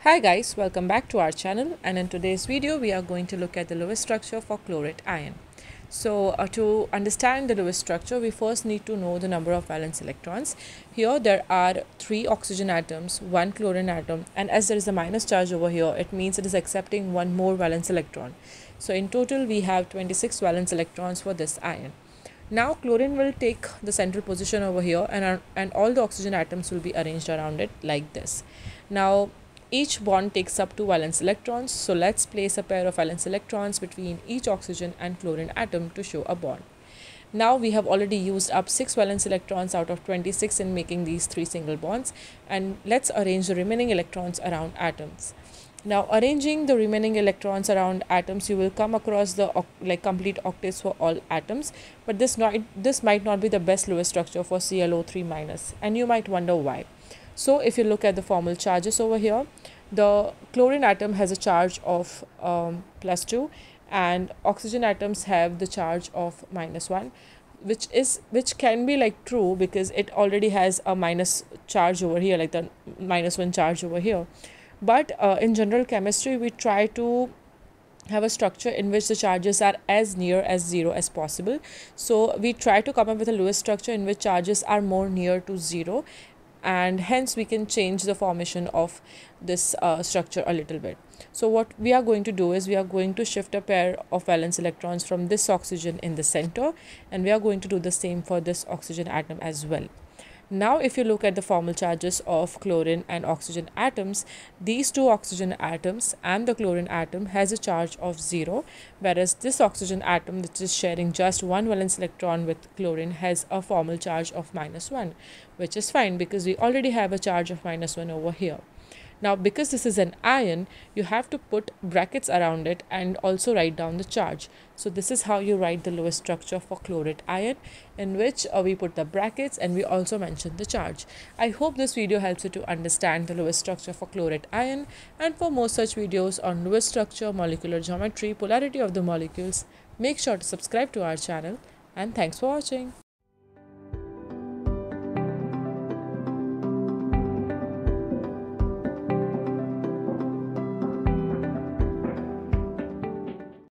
Hi guys, welcome back to our channel and in today's video we are going to look at the Lewis structure for chlorate ion. So uh, to understand the Lewis structure we first need to know the number of valence electrons. Here there are three oxygen atoms, one chlorine atom and as there is a minus charge over here it means it is accepting one more valence electron. So in total we have 26 valence electrons for this ion. Now chlorine will take the central position over here and, uh, and all the oxygen atoms will be arranged around it like this. Now each bond takes up two valence electrons, so let's place a pair of valence electrons between each oxygen and chlorine atom to show a bond. Now we have already used up 6 valence electrons out of 26 in making these 3 single bonds and let's arrange the remaining electrons around atoms. Now arranging the remaining electrons around atoms you will come across the like complete octets for all atoms but this not this might not be the best Lewis structure for ClO3 minus and you might wonder why. So if you look at the formal charges over here, the chlorine atom has a charge of um, plus 2 and oxygen atoms have the charge of minus 1 which is which can be like true because it already has a minus charge over here like the minus 1 charge over here. But uh, in general chemistry we try to have a structure in which the charges are as near as zero as possible. So we try to come up with a Lewis structure in which charges are more near to zero and hence we can change the formation of this uh, structure a little bit. So what we are going to do is we are going to shift a pair of valence electrons from this oxygen in the center and we are going to do the same for this oxygen atom as well. Now if you look at the formal charges of chlorine and oxygen atoms, these two oxygen atoms and the chlorine atom has a charge of 0 whereas this oxygen atom which is sharing just one valence electron with chlorine has a formal charge of minus 1 which is fine because we already have a charge of minus 1 over here. Now because this is an ion, you have to put brackets around it and also write down the charge. So this is how you write the Lewis structure for chlorate ion in which uh, we put the brackets and we also mention the charge. I hope this video helps you to understand the Lewis structure for chlorate ion and for more such videos on Lewis structure, molecular geometry, polarity of the molecules, make sure to subscribe to our channel and thanks for watching.